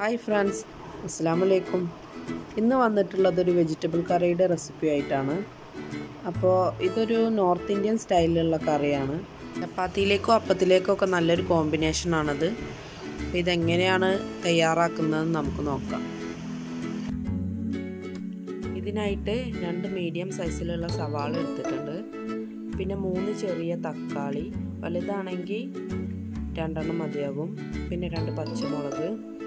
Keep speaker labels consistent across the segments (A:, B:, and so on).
A: Hi friends. അസ്സാം വലൈക്കും ഇന്ന് വന്നിട്ടുള്ളത് ഒരു വെജിറ്റബിൾ കറിയുടെ റെസിപ്പി ആയിട്ടാണ്. അപ്പോൾ ഇതൊരു നോർത്ത് ഇന്ത്യൻ സ്റ്റൈലിലുള്ള കറിയാണ്. ചപ്പാത്തിയിലേക്കോ അപ്പത്തിലേക്കോ ഒക്കെ നല്ലൊരു കോമ്പിനേഷനാണത് അപ്പോൾ ഇതെങ്ങനെയാണ് തയ്യാറാക്കുന്നതെന്ന് നമുക്ക് നോക്കാം. ഇതിനായിട്ട് രണ്ട് മീഡിയം സൈസിലുള്ള സവാള എടുത്തിട്ടുണ്ട്. പിന്നെ മൂന്ന് ചെറിയ തക്കാളി. വലുതാണെങ്കിൽ രണ്ടെണ്ണം മതിയാകും. പിന്നെ രണ്ട് പച്ചമുളക്.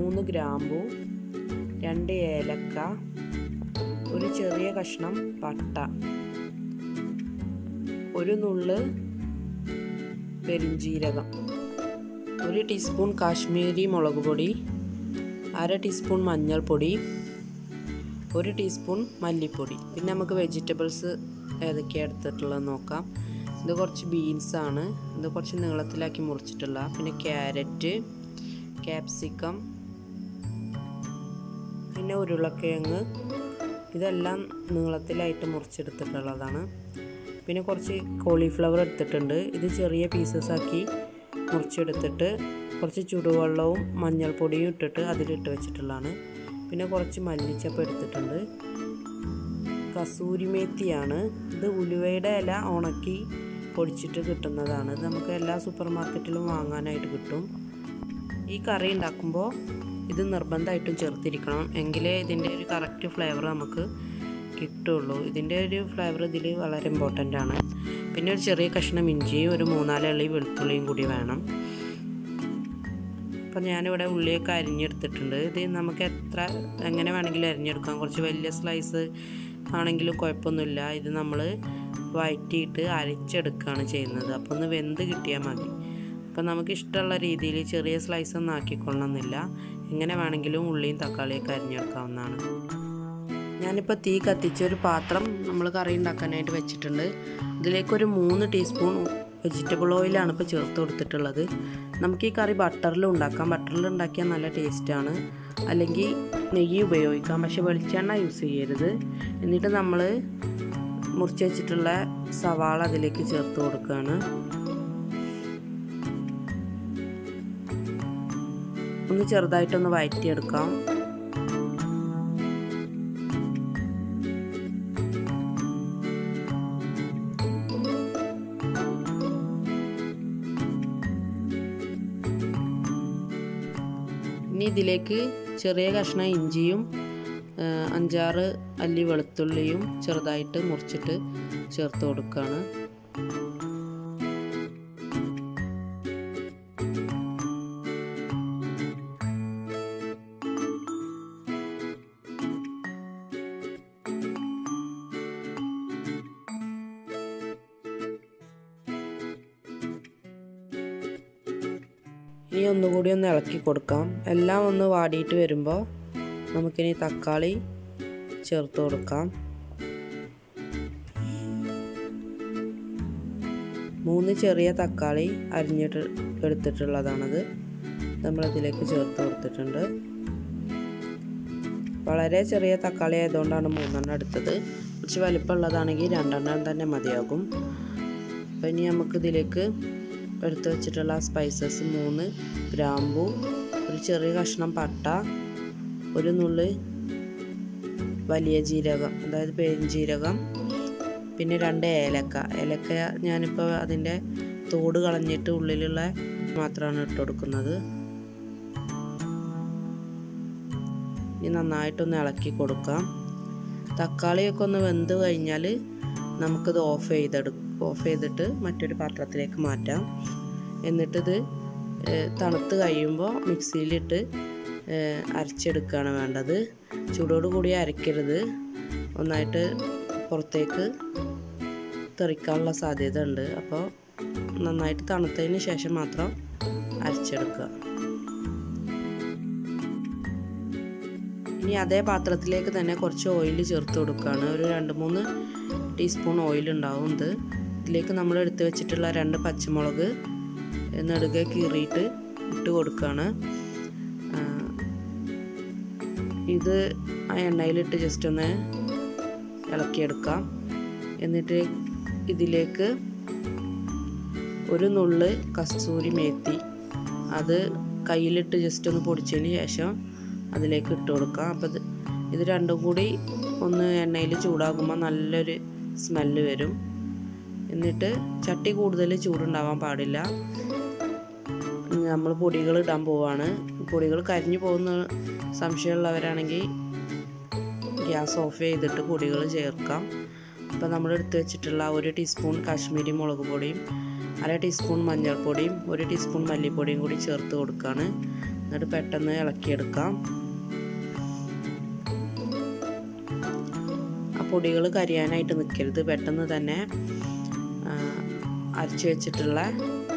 A: മൂന്ന് ഗ്രാമ്പു രണ്ട് ഏലക്ക ഒരു ചെറിയ കഷ്ണം പട്ട ഒരു നുള്ള് പെരിഞ്ജീരകം ഒരു ടീസ്പൂൺ കാശ്മീരി മുളക് പൊടി അര ടീസ്പൂൺ മഞ്ഞൾപ്പൊടി ഒരു ടീസ്പൂൺ മല്ലിപ്പൊടി. പിന്നെ നമുക്ക് വെജിറ്റബിൾസ് ഏതൊക്കെയാണ് എടുത്തിട്ടുള്ളത് നോക്കാം. ഇത് കുറച്ച് ബീൻസാണ് ഇത് കുറച്ച് നീളത്തിലാക്കി മുറിച്ചിട്ടുള്ള. പിന്നെ ക്യാരറ്റ് ക്യാപ്സിക്കം പിന്നെ ഉരുളക്കിഴങ്ങ്. ഇതെല്ലാം നീളത്തിലായിട്ട് മുറിച്ചെടുത്തിട്ടുള്ളതാണ്. പിന്നെ കുറച്ച് കോളിഫ്ലവർ എടുത്തിട്ടുണ്ട്. ഇത് ചെറിയ പീസസ് ആക്കി മുറിച്ചെടുത്തിട്ട് കുറച്ച് ചുടുവെള്ളവും മഞ്ഞൾപ്പൊടിയും ഇട്ടിട്ട് അതിലിട്ട് വെച്ചിട്ടുള്ളതാണ്. പിന്നെ കുറച്ച് മല്ലിച്ചപ്പ് എടുത്തിട്ടുണ്ട്. കസൂരിമേത്തിയാണ് ഇത് ഉലുവയുടെ ഇല ഉണക്കി പൊടിച്ചിട്ട് കിട്ടുന്നതാണ്. ഇത് നമുക്ക് എല്ലാ സൂപ്പർ മാർക്കറ്റിലും വാങ്ങാനായിട്ട് കിട്ടും. ഈ കറി ഉണ്ടാക്കുമ്പോൾ ഇത് നിർബന്ധമായിട്ടും ചേർത്തിരിക്കണം. എങ്കിലേ ഇതിന്റെ ഒരു കറക്റ്റ് ഫ്ലേവർ നമുക്ക് കിട്ടുള്ളൂ. ഇതിന്റെ ഒരു ഫ്ലേവർ ഇതിൽ വളരെ ഇമ്പോർട്ടന്റ് ആണ്. പിന്നെ ഒരു ചെറിയ കഷ്ണം ഇഞ്ചിയും ഒരു മൂന്നാൽ വെളുത്തുള്ളിയും കൂടി വേണം. അപ്പം ഞാനിവിടെ ഉള്ളിയൊക്കെ അരിഞ്ഞെടുത്തിട്ടുണ്ട്. ഇത് നമുക്ക് എത്ര എങ്ങനെ വേണമെങ്കിലും അരിഞ്ഞെടുക്കാം. കുറച്ച് വലിയ സ്ലൈസ് ആണെങ്കിലും കുഴപ്പമൊന്നുമില്ല. ഇത് നമ്മൾ വഴറ്റിയിട്ട് അരച്ചെടുക്കുകയാണ് ചെയ്യുന്നത്. അപ്പോൾ ഒന്ന് വെന്ത് കിട്ടിയാൽ മതി. അപ്പം നമുക്ക് ഇഷ്ടമുള്ള രീതിയിൽ ചെറിയ സ്ലൈസ് ഒന്നും ആക്കിക്കൊള്ളണമെന്നില്ല. എങ്ങനെ വേണമെങ്കിലും ഉള്ളിയും തക്കാളിയൊക്കെ അരിഞ്ഞെടുക്കാവുന്നതാണ്. ഞാനിപ്പോൾ തീ കത്തിച്ചൊരു പാത്രം നമ്മൾ കറി ഉണ്ടാക്കാനായിട്ട് വെച്ചിട്ടുണ്ട്. ഇതിലേക്കൊരു മൂന്ന് ടീസ്പൂൺ വെജിറ്റബിൾ ഓയിലാണ് ഇപ്പോൾ ചേർത്ത് കൊടുത്തിട്ടുള്ളത്. നമുക്ക് ഈ കറി ബട്ടറിൽ ഉണ്ടാക്കാം. ബട്ടറിൽ ഉണ്ടാക്കിയാൽ നല്ല ടേസ്റ്റാണ് അല്ലെങ്കിൽ നെയ്യ് ഉപയോഗിക്കാം. പക്ഷെ വെളിച്ചെണ്ണ യൂസ് ചെയ്യരുത്. എന്നിട്ട് നമ്മൾ മുറിച്ച് വെച്ചിട്ടുള്ള സവാള അതിലേക്ക് ചേർത്ത് കൊടുക്കുകയാണ്. ഒന്ന് ചെറുതായിട്ടൊന്ന് വഴറ്റിയെടുക്കാം ഇനി ഇതിലേക്ക് ചെറിയ കഷ്ണം ഇഞ്ചിയും അഞ്ചാറ് അല്ലി വെളുത്തുള്ളിയും ചെറുതായിട്ട് മുറിച്ചിട്ട് ചേർത്ത് കൊടുക്കുകയാണ്. ഇനി ഒന്നുകൂടി ഒന്ന് ഇളക്കി കൊടുക്കാം. എല്ലാം ഒന്ന് വാടിയിട്ട് വരുമ്പോൾ നമുക്കിനി തക്കാളി ചേർത്ത് കൊടുക്കാം. മൂന്ന് ചെറിയ തക്കാളി അരിഞ്ഞിട്ട് എടുത്തിട്ടുള്ളതാണത്. നമ്മളിതിലേക്ക് ചേർത്ത് കൊടുത്തിട്ടുണ്ട്. വളരെ ചെറിയ തക്കാളി ആയതുകൊണ്ടാണ് മൂന്നെണ്ണം എടുത്തത്. കുറച്ച് വലിപ്പമുള്ളതാണെങ്കിൽ രണ്ടെണ്ണം തന്നെ മതിയാകും. അപ്പം ഇനി നമുക്കിതിലേക്ക് എടുത്ത് വെച്ചിട്ടുള്ള സ്പൈസസ് മൂന്ന് ഗ്രാമ്പു ഒരു ചെറിയ കഷ്ണം പട്ട ഒരു നുള്ളി വലിയ ജീരകം അതായത് പെരുംജീരകം പിന്നെ രണ്ട് ഏലക്ക. ഏലക്ക ഞാനിപ്പോൾ അതിന്റെ തോട് കളഞ്ഞിട്ട് ഉള്ളിലുള്ള മാത്രമാണ് ഇട്ട് കൊടുക്കുന്നത്. ഇനി നന്നായിട്ടൊന്ന് ഇളക്കി കൊടുക്കാം. തക്കാളിയൊക്കെ ഒന്ന് വെന്ത് കഴിഞ്ഞാൽ നമുക്കിത് ഓഫ് ചെയ്തെടു ഓഫ് ചെയ്തിട്ട് മറ്റൊരു പാത്രത്തിലേക്ക് മാറ്റാം. എന്നിട്ടിത് തണുത്ത് കഴിയുമ്പോൾ മിക്സിയിലിട്ട് അരച്ചെടുക്കുകയാണ് വേണ്ടത്. ചൂടോട് കൂടി അരയ്ക്കരുത് ഒന്നായിട്ട് പുറത്തേക്ക് തെറിക്കാനുള്ള സാധ്യത ഉണ്ട് അപ്പോൾ നന്നായിട്ട് തണുത്തതിന് ശേഷം മാത്രം അരച്ചെടുക്കുക. ഇനി അതേ പാത്രത്തിലേക്ക് തന്നെ കുറച്ച് ഓയിൽ ചേർത്ത് കൊടുക്കുകയാണ്. ഒരു രണ്ട് മൂന്ന് ടീസ്പൂൺ ഓയിൽ ഉണ്ടാവും ഇത്. ഇതിലേക്ക് നമ്മൾ എടുത്തു വെച്ചിട്ടുള്ള രണ്ട് പച്ചമുളക് നെടുകെ കീറിയിട്ട് ഇട്ട് കൊടുക്കുകയാണ് ഇത് ആ എണ്ണയിലിട്ട് ജസ്റ്റ് ഒന്ന് ഇളക്കിയെടുക്കാം. എന്നിട്ട് ഇതിലേക്ക് ഒരു നുള്ള് കസ്തൂരി മേത്തി അത് കയ്യിലിട്ട് ജസ്റ്റ് ഒന്ന് പൊടിച്ചതിന് ശേഷം അതിലേക്ക് ഇട്ട് കൊടുക്കാം. അപ്പം ഇത് രണ്ടും കൂടി ഒന്ന് എണ്ണയിൽ ചൂടാകുമ്പോൾ നല്ലൊരു സ്മെല്ല് വരും. എന്നിട്ട് ചട്ടി കൂടുതൽ ചൂടുണ്ടാവാൻ പാടില്ല. നമ്മൾ പൊടികൾ ഇടാൻ പോവാണ്. പൊടികൾ കരിഞ്ഞു പോകുന്ന സംശയമുള്ളവരാണെങ്കിൽ ഗ്യാസ് ഓഫ് ചെയ്തിട്ട് പൊടികൾ ചേർക്കാം. അപ്പോൾ നമ്മൾ എടുത്തു വെച്ചിട്ടുള്ള ഒരു ടീസ്പൂൺ കാശ്മീരി മുളക് പൊടിയും അര ടീസ്പൂൺ മഞ്ഞൾപ്പൊടിയും ഒരു ടീസ്പൂൺ മല്ലിപ്പൊടിയും കൂടി ചേർത്ത് കൊടുക്കുകയാണ് എന്നിട്ട് പെട്ടെന്ന് ഇളക്കിയെടുക്കാം. പൊടികൾ കരിയാനായിട്ട് നിൽക്കരുത് പെട്ടെന്ന് തന്നെ അരച്ച് വെച്ചിട്ടുള്ള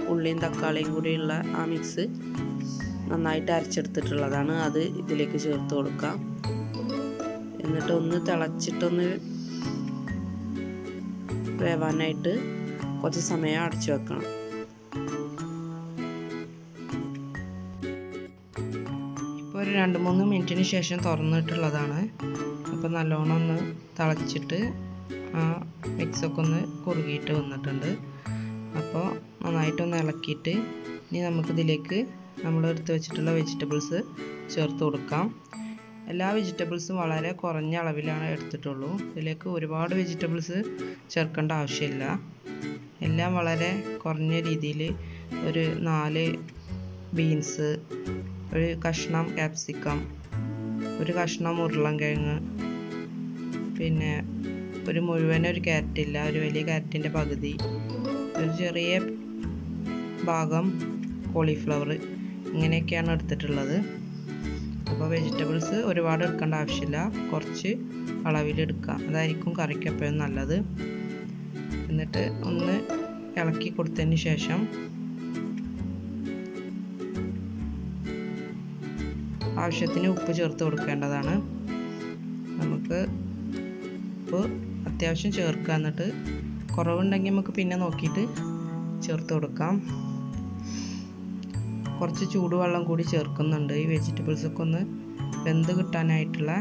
A: ഉള്ളിയും തക്കാളിയും കൂടിയുള്ള ആ മിക്സ് നന്നായിട്ട് അരച്ചെടുത്തിട്ടുള്ളതാണ്. അത് ഇതിലേക്ക് ചേർത്ത് കൊടുക്കാം. എന്നിട്ട് ഒന്ന് തിളച്ചിട്ടൊന്ന് വേവാനായിട്ട് കുറച്ച് സമയം അടച്ചു വെക്കണം. ഇപ്പോൾ ഒരു രണ്ട് മൂന്ന് മിനിറ്റിന് ശേഷം തുറന്നിട്ടുള്ളതാണ്. അപ്പോൾ നല്ലോണം ഒന്ന് തിളച്ചിട്ട് ആ മിക്സൊക്കെ ഒന്ന് കുറുകിയിട്ട് വന്നിട്ടുണ്ട്. അപ്പോൾ നന്നായിട്ടൊന്ന് ഇളക്കിയിട്ട് ഇനി നമുക്കിതിലേക്ക് നമ്മൾ എടുത്ത് വെച്ചിട്ടുള്ള വെജിറ്റബിൾസ് ചേർത്ത് കൊടുക്കാം. എല്ലാ വെജിറ്റബിൾസും വളരെ കുറഞ്ഞ അളവിലാണ് എടുത്തിട്ടുള്ളൂ. ഇതിലേക്ക് ഒരുപാട് വെജിറ്റബിൾസ് ചേർക്കേണ്ട ആവശ്യമില്ല. എല്ലാം വളരെ കുറഞ്ഞ രീതിയിൽ ഒരു നാല് ബീൻസ് ഒരു കഷ്ണം ക്യാപ്സിക്കം ഒരു കഷ്ണം ഉരുളൻകിഴങ്ങ് പിന്നെ ഒരു മുഴുവൻ ഒരു ക്യാരറ്റില്ല ഒരു വലിയ ക്യാരറ്റിന്റെ പകുതി ഒരു ചെറിയ ഭാഗം കോളിഫ്ലവർ ഇങ്ങനെയൊക്കെയാണ് എടുത്തിട്ടുള്ളത്. അപ്പോൾ വെജിറ്റബിൾസ് ഒരുപാട് എടുക്കേണ്ട ആവശ്യമില്ല. കുറച്ച് അളവിലെടുക്കുക അതായിരിക്കും കറിക്ക് എപ്പോഴും നല്ലത്. എന്നിട്ട് ഒന്ന് ഇളക്കി കൊടുത്തതിന് ശേഷം ആവശ്യത്തിന് ഉപ്പ് ചേർത്ത് കൊടുക്കേണ്ടതാണ്. നമുക്ക് ഉപ്പ് അത്യാവശ്യം ചേർക്കുക എന്നിട്ട് കുറവുണ്ടെങ്കിൽ നമുക്ക് പിന്നെ നോക്കിയിട്ട് ചേർത്ത് കൊടുക്കാം. കുറച്ച് ചൂടുവെള്ളം കൂടി ചേർക്കുന്നുണ്ട്. ഈ വെജിറ്റബിൾസ് ഒക്കെ ഒന്ന് വെന്ത് കിട്ടാനായിട്ടുള്ള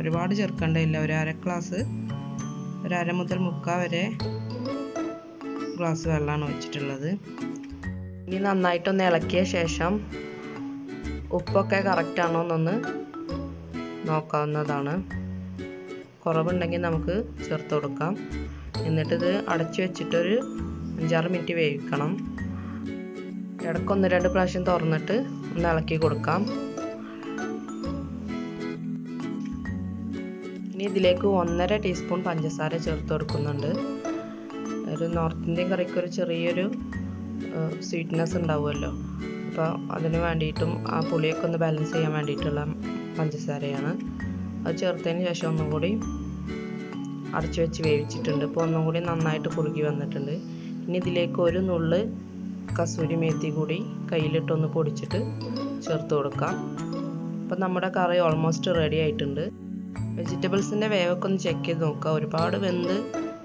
A: ഒരുപാട് ചേർക്കേണ്ടതില്ല. ഒരു അര ഗ്ലാസ് ഒരു അര മുതൽ മുക്കാൽ വരെ ഗ്ലാസ് വെള്ളമാണ് വെച്ചിട്ടുള്ളത് ഇനി നന്നായിട്ടൊന്ന് ഇളക്കിയ ശേഷം ഉപ്പൊക്കെ കറക്റ്റാണോ എന്നൊന്ന് നോക്കാവുന്നതാണ്. കുറവുണ്ടെങ്കിൽ നമുക്ക് ചേർത്ത് കൊടുക്കാം. എന്നിട്ടിത് അടച്ചു വെച്ചിട്ടൊരു അഞ്ചാറ് മിനിറ്റ് വേവിക്കണം. ഇടയ്ക്ക് ഒന്ന് രണ്ട് പ്രാവശ്യം തുറന്നിട്ട് ഒന്ന് ഇളക്കി കൊടുക്കാം. ഇനി ഇതിലേക്ക് ഒന്നര ടീസ്പൂൺ പഞ്ചസാര ചേർത്ത് കൊടുക്കുന്നുണ്ട്. ഒരു നോർത്ത് ഇന്ത്യൻ കറിക്ക് ഒരു ചെറിയൊരു സ്വീറ്റ്നെസ് ഉണ്ടാവുമല്ലോ. അപ്പോൾ അതിന് വേണ്ടിയിട്ടും ആ പുളിയൊക്കെ ഒന്ന് ബാലൻസ് ചെയ്യാൻ വേണ്ടിയിട്ടുള്ള പഞ്ചസാരയാണ്. അത് ചേർത്തതിന് ശേഷം ഒന്നും കൂടി അടച്ചു വെച്ച് വേവിച്ചിട്ടുണ്ട്. ഇപ്പോൾ ഒന്നും കൂടി നന്നായിട്ട് കുറുകി വന്നിട്ടുണ്ട്. ഇനി ഇതിലേക്ക് ഒരു നുള്ള് കസൂരി മേത്തി കൂടി കയ്യിലിട്ടൊന്ന് പൊടിച്ചിട്ട് ചേർത്ത് കൊടുക്കാം. അപ്പം നമ്മുടെ കറി ഓൾമോസ്റ്റ് റെഡി ആയിട്ടുണ്ട്. വെജിറ്റബിൾസിന്റെ വേവൊക്കെ ഒന്ന് ചെക്ക് ചെയ്ത് നോക്കുക. ഒരുപാട് വെന്ത്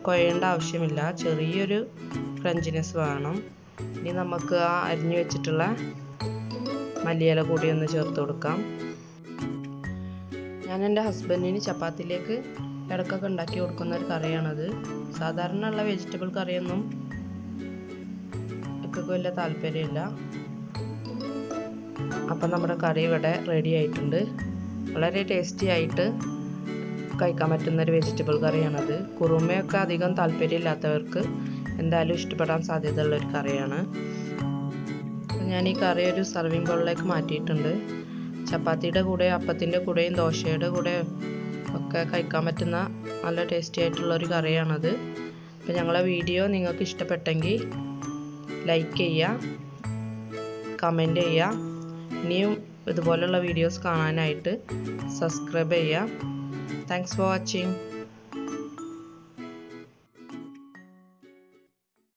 A: കുഴയേണ്ട ആവശ്യമില്ല. ചെറിയൊരു ക്രഞ്ചിനെസ് വേണം. ഇനി നമുക്ക് ആ അരിഞ്ഞു വെച്ചിട്ടുള്ള മല്ലിയില കൂടി ഒന്ന് ചേർത്ത് കൊടുക്കാം. ഞാൻ എന്റെ ഹസ്ബൻഡിന് ചപ്പാത്തിയിലേക്ക് ഇടക്കൊക്കെ ഉണ്ടാക്കി കൊടുക്കുന്ന ഒരു കറിയാണത്. സാധാരണ ഉള്ള വെജിറ്റബിൾ കറിയൊന്നും ഇക്കൊക്കെ വലിയ താല്പര്യമില്ല. അപ്പം നമ്മുടെ കറി ഇവിടെ റെഡി ആയിട്ടുണ്ട്. വളരെ ടേസ്റ്റി ആയിട്ട് കഴിക്കാൻ പറ്റുന്ന ഒരു വെജിറ്റബിൾ കറിയാണത്. കുറുമയൊക്കെ അധികം താല്പര്യമില്ലാത്തവർക്ക് എന്തായാലും ഇഷ്ടപ്പെടാൻ സാധ്യതയുള്ള ഒരു കറിയാണ്. ഞാൻ ഈ കറി ഒരു സർവിങ് ബൗളിലേക്ക് മാറ്റിയിട്ടുണ്ട്. ചപ്പാത്തിയുടെ കൂടെ അപ്പത്തിന്റെ കൂടെയും ദോശയുടെ കൂടെ ഒക്കെ കഴിക്കാൻ പറ്റുന്ന നല്ല ടേസ്റ്റി ആയിട്ടുള്ള ഒരു കറിയാണത്. അപ്പോൾ ഞങ്ങളെ വീഡിയോ നിങ്ങൾക്ക് ഇഷ്ടപ്പെട്ടെങ്കിൽ ലൈക്ക് ചെയ്യുക കമന്റ് ചെയ്യുക. ഇനിയും ഇതുപോലുള്ള വീഡിയോസ് കാണാനായിട്ട് സബ്സ്ക്രൈബ് ചെയ്യുക. Thanks for watching